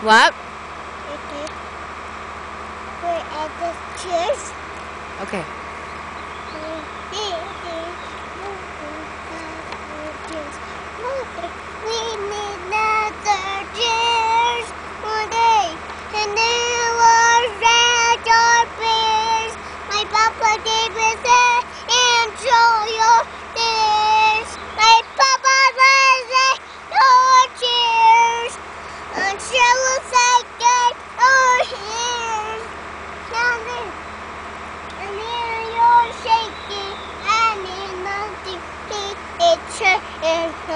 What? Okay. We're at the church. Okay. It's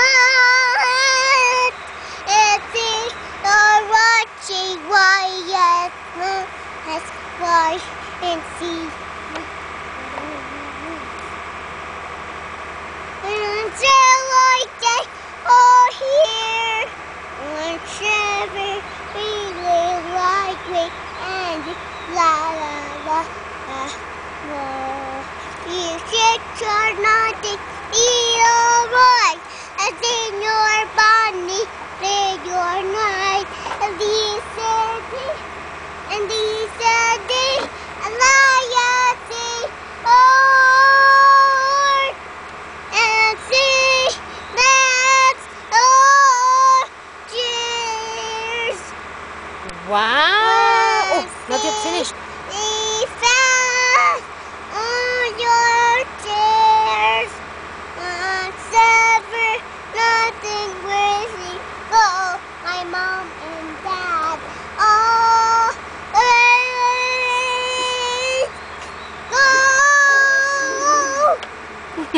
night. It is you're watching why yes, yes, why and see. Until I get all here, never feeling like me and la la la la. la. You should try not to feel. and these are the loyalty or and see that's all cheers. Wow! Oh, not yet finished.